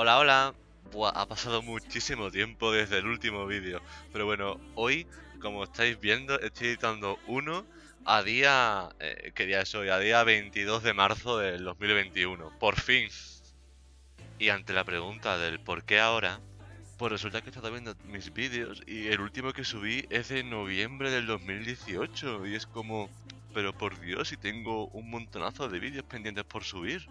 Hola, hola. Buah, ha pasado muchísimo tiempo desde el último vídeo. Pero bueno, hoy, como estáis viendo, estoy editando uno a día... Eh, ¿Qué día es hoy? A día 22 de marzo del 2021. Por fin. Y ante la pregunta del por qué ahora, pues resulta que he estado viendo mis vídeos y el último que subí es de noviembre del 2018. Y es como... Pero por Dios, si tengo un montonazo de vídeos pendientes por subir.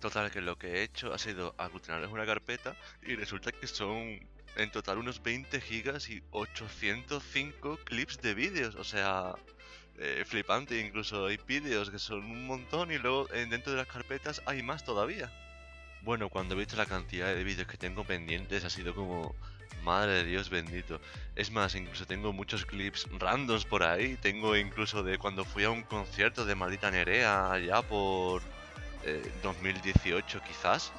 Total, que lo que he hecho ha sido aglutinarles una carpeta y resulta que son en total unos 20 gigas y 805 clips de vídeos. O sea, eh, flipante. Incluso hay vídeos que son un montón y luego eh, dentro de las carpetas hay más todavía. Bueno, cuando he visto la cantidad de vídeos que tengo pendientes ha sido como... Madre de Dios bendito. Es más, incluso tengo muchos clips randoms por ahí. Tengo incluso de cuando fui a un concierto de Maldita Nerea allá por 2018 eh, quizás.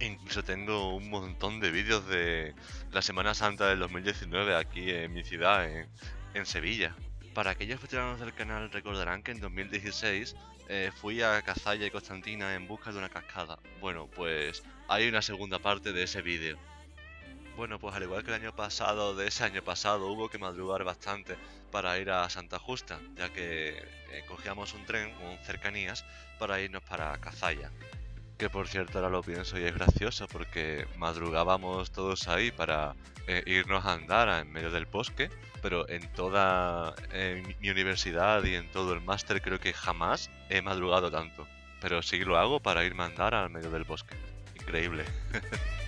Incluso tengo un montón de vídeos de la Semana Santa del 2019 aquí en mi ciudad, en Sevilla. Para aquellos veteranos del canal recordarán que en 2016 eh, fui a Cazalla y Constantina en busca de una cascada. Bueno, pues hay una segunda parte de ese vídeo. Bueno, pues al igual que el año pasado, de ese año pasado, hubo que madrugar bastante para ir a Santa Justa, ya que eh, cogíamos un tren, un cercanías, para irnos para Cazalla. Que por cierto ahora lo pienso y es gracioso porque madrugábamos todos ahí para eh, irnos a andar en medio del bosque, pero en toda mi universidad y en todo el máster creo que jamás he madrugado tanto. Pero sí lo hago para irme a andar al medio del bosque. Increíble.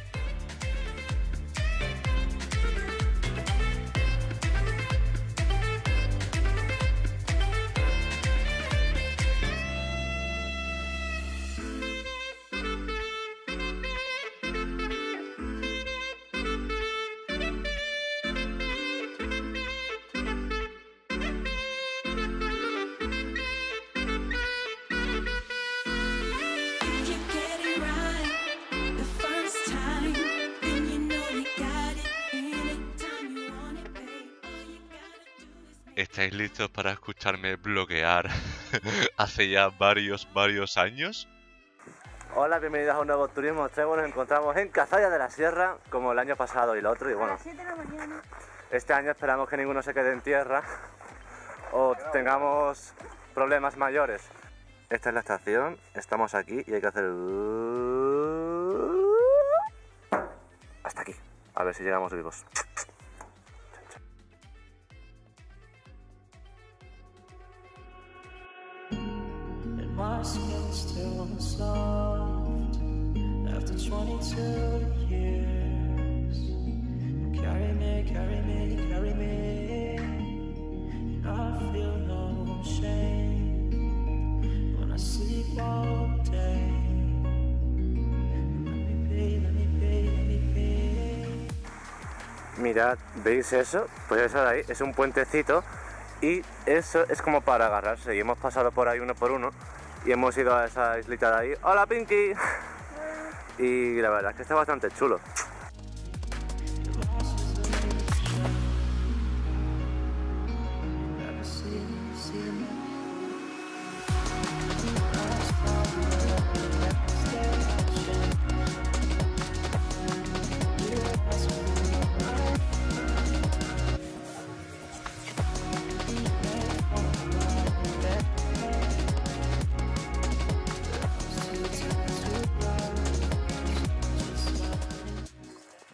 ¿Estáis listos para escucharme bloquear hace ya varios, varios años? Hola, bienvenidos a un nuevo turismo extremo. Nos encontramos en Cazalla de la Sierra, como el año pasado y el otro. Y bueno, este año esperamos que ninguno se quede en tierra o tengamos problemas mayores. Esta es la estación, estamos aquí y hay que hacer... Hasta aquí, a ver si llegamos vivos. My skin still soft after 22 years. Carry me, carry me, carry me. I feel no shame when I sleep all day. Let me be, let me be, let me be. Mirad, ¿veis eso? Pues eso de ahí es un puentecito y eso es como para agarrarse y hemos pasado por ahí uno por uno y hemos ido a esa islita de ahí. ¡Hola, Pinky! Y la verdad es que está bastante chulo.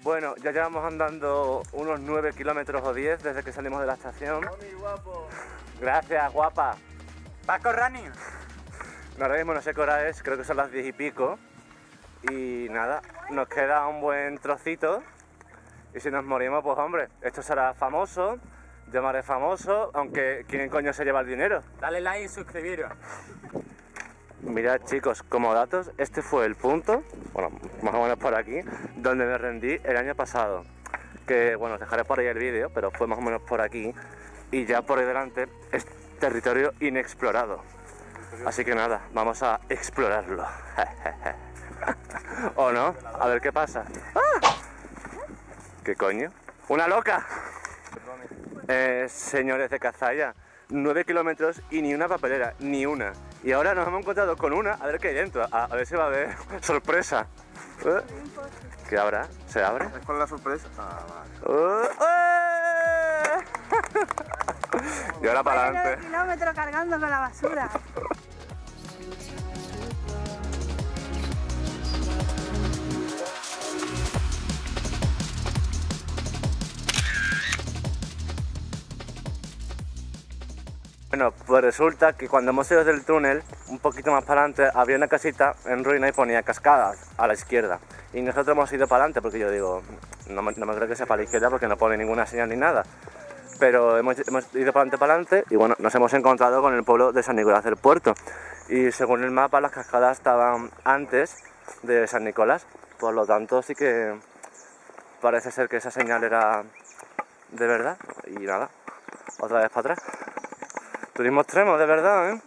Bueno, ya llevamos andando unos 9 kilómetros o 10 desde que salimos de la estación. guapo. Gracias, guapa. Paco Running. ahora mismo no sé qué hora es, creo que son las 10 y pico. Y nada, nos queda un buen trocito. Y si nos morimos, pues hombre, esto será famoso, llamaré famoso, aunque ¿quién coño se lleva el dinero? Dale like y suscribiros. Mirad chicos, como datos, este fue el punto, bueno, más o menos por aquí, donde me rendí el año pasado. Que bueno, dejaré por ahí el vídeo, pero fue más o menos por aquí. Y ya por ahí delante es territorio inexplorado. Así que nada, vamos a explorarlo. ¿O no? A ver qué pasa. ¡Ah! ¿Qué coño? ¡Una loca! Eh, señores de Cazalla, 9 kilómetros y ni una papelera, ni una. Y ahora nos hemos encontrado con una, a ver qué hay dentro, a, a ver si va a haber sorpresa. ¿Eh? ¿Qué habrá? ¿Se abre? ¿Es con la sorpresa? Ah, vale. ¡Uh! ¡Eh! y ahora para adelante. kilómetros cargando con la basura. Bueno, pues resulta que cuando hemos ido del túnel, un poquito más para adelante, había una casita en ruina y ponía cascadas a la izquierda. Y nosotros hemos ido para adelante porque yo digo, no me, no me creo que sea para la izquierda porque no pone ninguna señal ni nada. Pero hemos, hemos ido para adelante, para adelante y bueno, nos hemos encontrado con el pueblo de San Nicolás del Puerto. Y según el mapa, las cascadas estaban antes de San Nicolás. Por lo tanto, sí que parece ser que esa señal era de verdad. Y nada, otra vez para atrás. Turismo extremo, de verdad, ¿eh?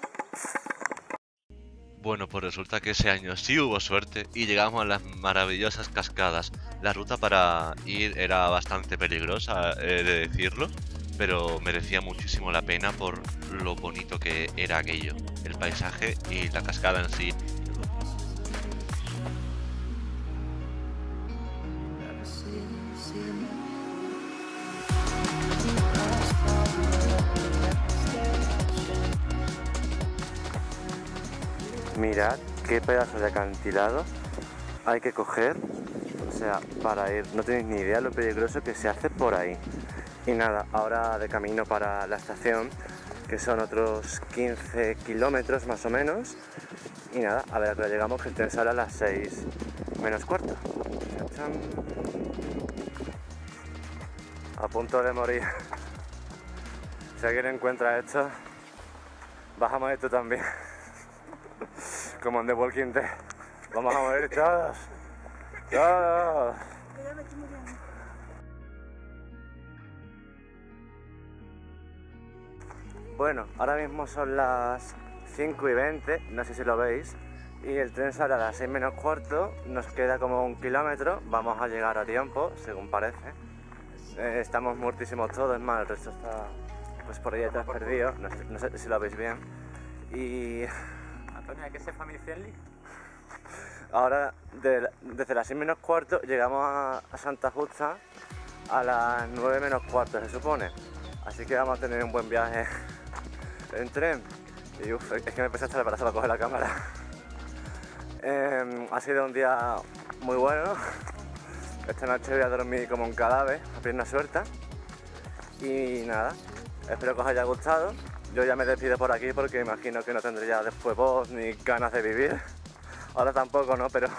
Bueno, pues resulta que ese año sí hubo suerte y llegamos a las maravillosas cascadas. La ruta para ir era bastante peligrosa, he de decirlo, pero merecía muchísimo la pena por lo bonito que era aquello, el paisaje y la cascada en sí. Mirad qué pedazo de acantilado hay que coger, o sea, para ir. No tenéis ni idea lo peligroso que se hace por ahí. Y nada, ahora de camino para la estación, que son otros 15 kilómetros más o menos. Y nada, a ver a qué llegamos, que el tren a las 6 menos cuarto. A punto de morir. Si alguien encuentra esto, bajamos esto también. Como en The Walking Dead. Vamos a morir todos. Todos. Bueno, ahora mismo son las 5 y 20, no sé si lo veis, y el tren sale a las 6 menos cuarto, nos queda como un kilómetro, vamos a llegar a tiempo, según parece. Eh, estamos muertísimos todos, más, el resto está pues por ahí detrás perdido, no sé si lo veis bien. Y Antonio, hay que ser family friendly. ahora de- desde las 6 menos cuarto llegamos a, Santa Justa a las 9 menos cuarto se supone. Así que vamos a tener un buen viaje en tren. Y uf, es que me empecé a echar el brazo para coger la cámara. Em, ha sido un día muy bueno. Esta noche voy a dormir como un cadáver, a pierna suelta. Y nada, espero que os haya gustado. Yo ya me despido por aquí porque imagino que no tendré ya después voz ni ganas de vivir. Ahora tampoco, ¿no? Pero...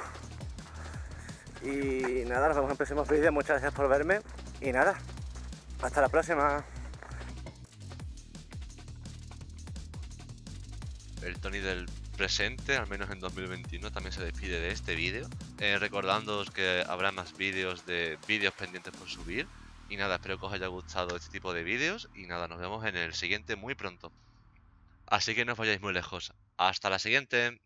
Y nada, nos vemos en próximos vídeos. Muchas gracias por verme. Y nada, hasta la próxima. El Tony del presente, al menos en 2021, también se despide de este vídeo. Eh, recordándoos que habrá más vídeos de vídeos pendientes por subir. Y nada, espero que os haya gustado este tipo de vídeos. Y nada, nos vemos en el siguiente muy pronto. Así que no os vayáis muy lejos. Hasta la siguiente.